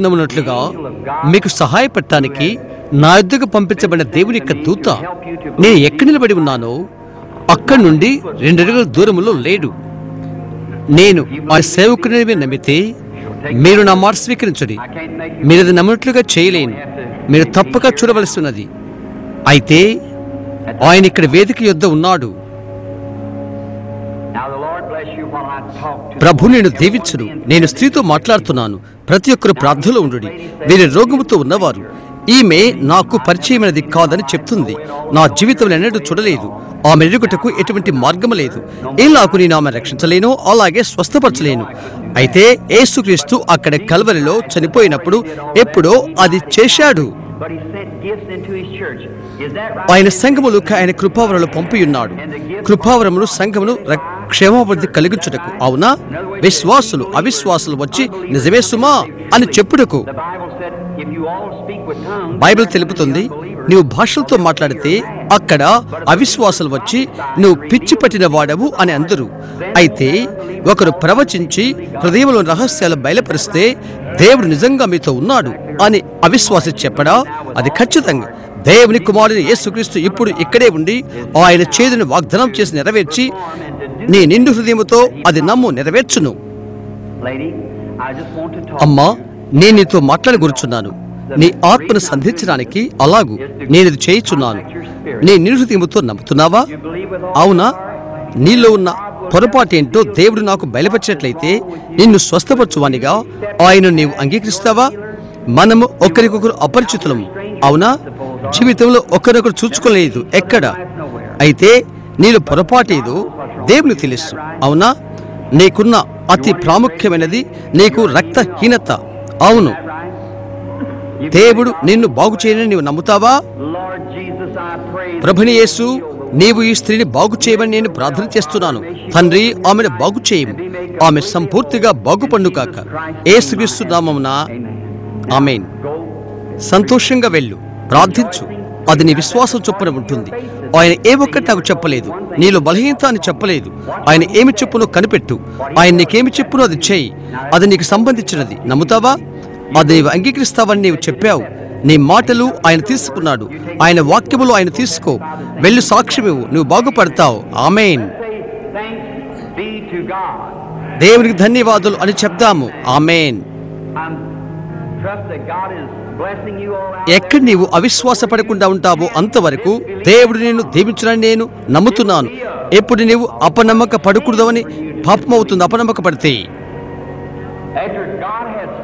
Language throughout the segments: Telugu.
నమ్మునట్లుగా మీకు సహాయపడటానికి నా యొద్దకు పంపించబడిన దేవుని యొక్క దూత. నేను ఎక్కడ నిలబడి ఉన్నానో అక్కడి నుండి రెండు అడుగుల దూరములో లేడు. నేను ఆ సేవకుని నమ్మితే మీరు నా మాట స్వీకరించండి. మీరు అది నమ్మినట్లుగా చేయలేను. మీరు తప్పక చూడవలసి ఉన్నది. అయితే ఆయన ఇక్కడ వేదిక యొద్ద ఉన్నాడు. ప్రభు నేను దీవించును. నేను స్త్రీతో మాట్లాడుతున్నాను. ప్రతి ఒక్కరు ప్రార్థనలో ఉండు వీరి రోగముతో ఉన్నవారు. ఈమె నాకు పరిచయమైనది కాదని చెప్తుంది. నా జీవితంలో ఎన్నడూ చూడలేదు. ఆమె ఎరుగుటకు ఎటువంటి మార్గం లేదు. ఎలాకు నేను ఆమె రక్షించలేను అలాగే స్వస్థపరచలేను. అయితే ఏసుక్రీస్తు అక్కడ కల్వరిలో చనిపోయినప్పుడు ఎప్పుడో అది చేశాడు. ఆయన సంఘములకు ఆయన కృపావరములు పంపియున్నాడు. కృపావరములు సంఘమును క్షేమాభివృద్ధి కలిగించుటకు. అవునా? విశ్వాసులు అవిశ్వాసులు వచ్చి నిజమే సుమా అని చెప్పుటకు. బైబిల్ తెలుపుతుంది నీవు భాషలతో మాట్లాడితే అక్కడ అవిశ్వాసులు వచ్చి నువ్వు పిచ్చి పట్టిన వాడవు అని అందరు. అయితే ఒకరు ప్రవచించి హృదయంలో రహస్యాలు బయలుపరిస్తే దేవుడు నిజంగా మీతో ఉన్నాడు అని అవిశ్వాసి చెప్పడా? అది ఖచ్చితంగా. దేవుని కుమారుని యేసుక్రీస్తు ఇప్పుడు ఇక్కడే ఉండి ఆయన చేదును వాగ్దానం చేసి నెరవేర్చి నీ నిండు హృదయముతో అది నమ్ము నెరవేర్చును. అమ్మా నేను నీతో మాట్లాడగూర్చున్నాను. నీ ఆత్మను సంధించడానికి అలాగు నేను ఇది చేయుచున్నాను. నీ నిరుహృదయముతో నమ్ముతున్నావా? అవునా? నీలో ఉన్న పొరపాటు ఏంటో దేవుడు నాకు బయలుపరిచినట్లయితే నిన్ను స్వస్థపరచువానిగా ఆయన నీవు అంగీకరిస్తావా? మనము ఒకరికొకరు అపరిచితులము. అవునా? జీవితంలో ఒకరొకరు చూసుకోలేదు ఎక్కడ? అయితే నీలో పొరపాటేదో దేవుని దేవునికి తెలుసు. అవునా? నీకున్న అతి ప్రాముఖ్యమైనది నీకు రక్తహీనత. అవును. దేవుడు నిన్ను బాగు చేయని నీవు నమ్ముతావా? ప్రభుని యేసు నీవు ఈ స్త్రీని బాగు చేయమని నేను ప్రార్థన చేస్తున్నాను. తండ్రి ఆమెను బాగు చేయము. ఆమె సంపూర్తిగా బాగుపండు కాక ఏసుక్రీస్తు నామమున ఆమెన్. సంతోషంగా వెళ్ళు. ప్రార్థించు. అది నీ విశ్వాసం చొప్పున ఉంటుంది. ఆయన ఏ ఒక్కటి నాకు చెప్పలేదు. నీలో బలహీనత అని చెప్పలేదు. ఆయన ఏమి చెప్పునో కనిపెట్టు. ఆయన నీకేమి చెప్పునో అది చేయి. అది నీకు సంబంధించినది. నమ్ముతావా? అది నీవు అంగీకరిస్తావని నీవు చెప్పావు. నీ మాటలు ఆయన తీసుకున్నాడు. ఆయన వాక్యములు ఆయన తీసుకో. వెళ్ళు సాక్ష్యమివు నువ్వు బాగుపడతావు. ఆమెన్. దేవునికి ధన్యవాదాలు అని చెప్దాము. ఆమెన్. ఎక్కడ నీవు అవిశ్వాసపడకుండా ఉంటావో అంతవరకు దేవుడు నేను దీవించడని నేను నమ్ముతున్నాను. ఎప్పుడు నీవు అపనమ్మక పడకూడదని పాపమవుతుంది అపనమ్మక పడితే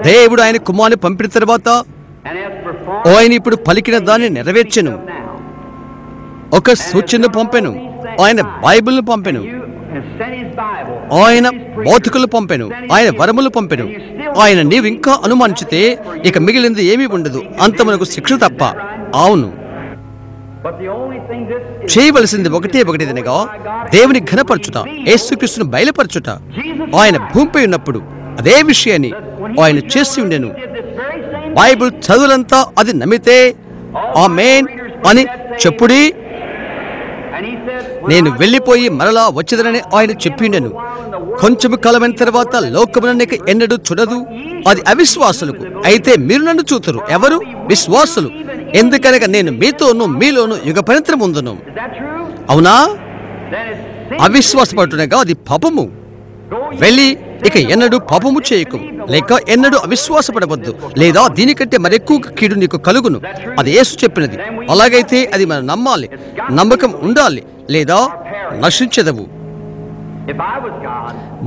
దేవుడు ఆయన కుమారుని పంపిన తర్వాత ఆయన ఇప్పుడు పలికిన దాన్ని నెరవేర్చెను. ఒక సూచనను పంపెను. ఆయన బైబిల్ను పంపెను. ఆయన బౌతికులు పంపెను. ఆయన వరములు పంపెను. ఆయన నీవు ఇంకా అనుమానించితే ఇక మిగిలింది ఏమీ ఉండదు. అంత మనకు శిక్ష తప్ప. అవును. చేయవలసింది ఒకటే ఒకటి అనగా దేవుని ఘనపరచుట యేసుక్రీస్తును బయలుపరచుట. ఆయన భూమిపై ఉన్నప్పుడు అదే విషయాన్ని ఆయన చేసి ఉండెను. did బైబిల్ చదువులంతా అది నమ్మితే ఆ మెయిన్ అని చెప్పుడి. నేను వెళ్ళిపోయి మరలా వచ్చేదనని ఆయన చెప్పిండెను కొంచెము కాలమైన తర్వాత లోకమునకు ఎన్నడూ చూడదు. అది అవిశ్వాసులకు. అయితే మీరు నన్ను చూతురు. ఎవరు? విశ్వాసులు. ఎందుకనగా నేను మీతోను మీలోను యుగ పరిత్రం ఉందును అవునా? అవిశ్వాసపడుతుండగా అది పాపము. వెళ్ళి ఇక ఎన్నడూ పాపము చేయకు. లేక ఎన్నడూ అవిశ్వాసపడవద్దు. లేదా దీనికంటే మరెక్కువ కీడు నీకు కలుగును. అది యేసు చెప్పినది. అలాగైతే అది మనం నమ్మాలి. నమ్మకం ఉండాలి. లేదా నశించదవు.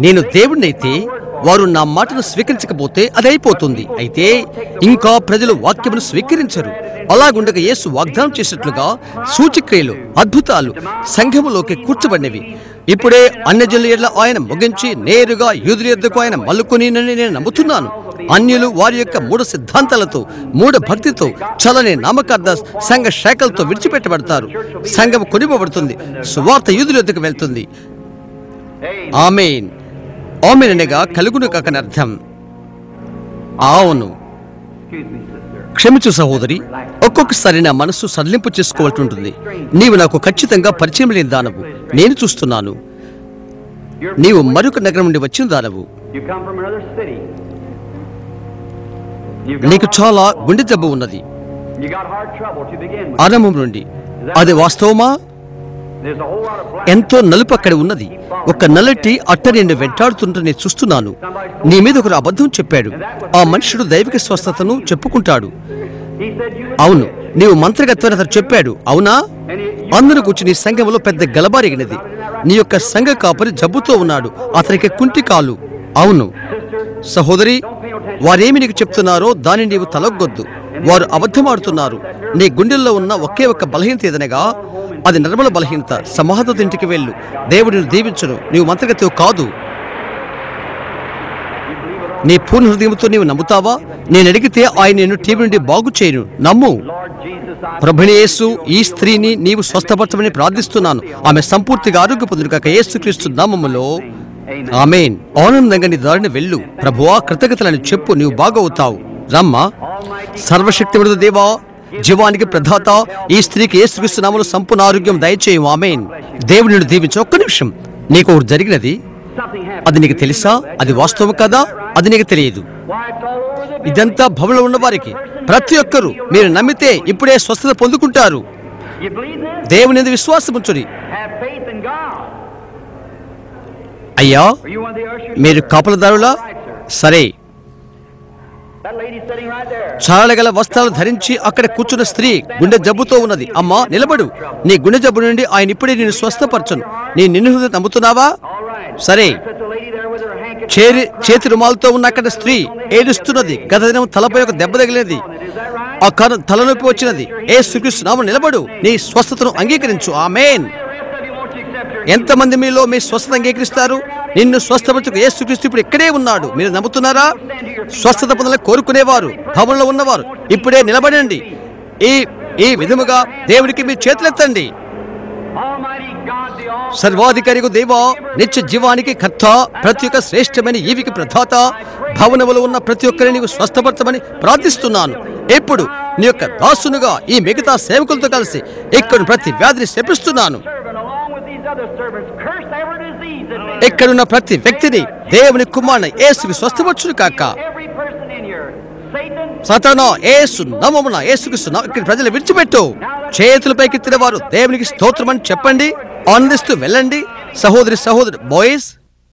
నేను దేవుణ్ణైతే వారు నా మాటను స్వీకరించకపోతే అది అయిపోతుంది. అయితే ఇంకా ప్రజలు వాక్యమును స్వీకరించరు. అలాగుండగా యేసు వాగ్దానం చేసినట్లుగా సూచక్రియలు అద్భుతాలు సంఘములోకి కూర్చబడినవి. ఇప్పుడే అన్యజనుల ఎడల ఆయన ముగించి నేరుగా యూదుల యొద్దకు ఆయన మల్లుకొని నేను నమ్ముతున్నాను. అన్యులు వారి యొక్క మూడు సిద్ధాంతాలతో మూఢ భక్తితో చలని నామకార్థ సంఘ శాఖలతో విడిచిపెట్టబడతారు. సంఘం కొనిపోబడుతుంది. సువార్త యూదుల యొద్దకు వెళ్తుంది. ఆమెన్. ఆమెన్ అనగా కలుగును కాకని అర్థం అవును. క్షమించు సహోదరి ఒక్కొక్కసారి నా మనస్సు సడలింపు చేసుకోవాల్సి ఉంటుంది. నీవు నాకు ఖచ్చితంగా పరిచయం లేని దానవు. నేను చూస్తున్నాను. నీవు మరొక నగరం నుండి వచ్చిన దానవు. నీకు చాలా. గుండె జబ్బు ఉన్నది. ఆరంభం నుండి. అది వాస్తవమా? ఎంతో నలుపు అక్కడ ఉన్నది. ఒక నల్లటి అట్ట నిన్ను వెంటాడుతుంటే నేను చూస్తున్నాను. నీ మీద ఒకరు అబద్ధం చెప్పాడు. ఆ మనుషుడు దైవిక స్వస్థతను చెప్పుకుంటాడు. అవును. నీవు మంత్రగత్వని అతను చెప్పాడు. అవునా? అందరూ కూర్చుని నీ సంఘంలో పెద్ద గలబారిగినది. నీ యొక్క సంఘ కాపరి జబ్బుతో ఉన్నాడు. అతనికి కుంటి కాలు. అవును. సహోదరి వారేమి నీకు చెప్తున్నారో దాన్ని నీవు తలొగ్గొద్దు. వారు అబద్ధమాడుతున్నారు. నీ గుండెల్లో ఉన్న ఒకే ఒక్క బలహీనత ఏదనగా అది నిర్మల బలహీనత. సమాధత ఇంటికి వెళ్ళు. దేవుడిని దీవించును. నీవు మంత్రగతివు కాదు. నీ పూర్ణ హృదయంతో నీవు నమ్ముతావా? నేను అడిగితే ఆయన నేను టీవీ నుండి బాగు చేయను. నమ్ము. ప్రభుణేసు ఈ స్త్రీని నీవు స్వస్థపరచమని ప్రార్థిస్తున్నాను. ఆమె సంపూర్తిగా ఆరోగ్య పొందుకాక యేసుక్రీస్తు నామములో. ఆమెన్. ఆనందంగా నీ దారిని వెళ్ళు. ప్రభువా కృతజ్ఞతలని చెప్పు. నీవు బాగవుతావు. రమ్మ. సర్వశక్తి దేవా జీవానికి ప్రధాత ఈ స్త్రీకి యేసుక్రీస్తు సంపూర్ణ ఆరోగ్యం దయచేయు. ఆమెన్. దేవుని నిన్ను దీవించు ఒక్క నిమిషం. నీకు ఒకటి జరిగినది. అది నీకు తెలుసా? అది వాస్తవం కదా? అది నీకు తెలియదు. ఇదంతా భవనంలో ఉన్న వారికి. ప్రతి ఒక్కరూ మీరు నమ్మితే ఇప్పుడే స్వస్థత పొందుకుంటారు. దేవుని విశ్వాసం ఉంచుడి. అయ్యా మీరు కాపలదారులా? సరే చాలగల వస్త్రాలు ధరించి అక్కడ కూర్చున్న స్త్రీ గుండె జబ్బుతో ఉన్నది. అమ్మా నిలబడు. నీ గుండె జబ్బు నుండి ఆయన ఇప్పుడే నేను స్వస్థపరచను. నీ నిన్ను నమ్ముతున్నావా. సరే. చేరి చేతి రుమాలతో ఉన్న అక్కడ స్త్రీ ఏడుస్తున్నది. గత దినం తలపై ఒక దెబ్బ తగిలినది? ఆ కర తలనొప్పి వచ్చినది. ఏ శ్రీకృష్ణ నామ నిలబడు. నీ స్వస్థతను అంగీకరించు. ఆమెన్. ఎంతమంది మీలో మీ స్వస్థత అంగీకరిస్తారు? నిన్ను స్వస్థపరచుకు ఏ ఇప్పుడు ఇక్కడే ఉన్నాడు. మీరు నమ్ముతున్నారా? స్వస్థత పొందాలని కోరుకునేవారు భవనంలో ఉన్నవారు. ఇప్పుడే నిలబడండి. ఈ ఈ విధముగా దేవుడికి మీ చేతులెత్తండి. Almighty దేవ సర్వాధికారికు నిత్య జీవానికి కర్త ప్రతి ఒక్క శ్రేష్టమైన ఈవికి ప్రధాత భవనములో ఉన్న ప్రతి ఒక్కరిని నీకు స్వస్థపరచమని ప్రార్థిస్తున్నాను. ఇప్పుడు నీ యొక్క దాసునుగా ఈ మిగతా సేవకులతో కలిసి ఇక్కడ ప్రతి వ్యాధిని శపిస్తున్నాను. ఇక్కడున్న ప్రతి వ్యక్తిని దేవుని కుమారుని యేసుకి స్వస్థపరచును కాక every ఏసు యేసు నమమున యేసుక్రీస్తు ఇక్కడ ప్రజలు విడిచిపెట్టు. చేతులపైకి వారు దేవునికి స్తోత్రమని చెప్పండి. ఆనందిస్తూ వెళ్ళండి. సహోదరి సహోదరు బాయ్స్